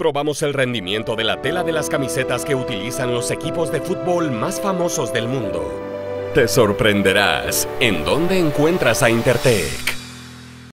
Probamos el rendimiento de la tela de las camisetas que utilizan los equipos de fútbol más famosos del mundo. Te sorprenderás en dónde encuentras a Intertech.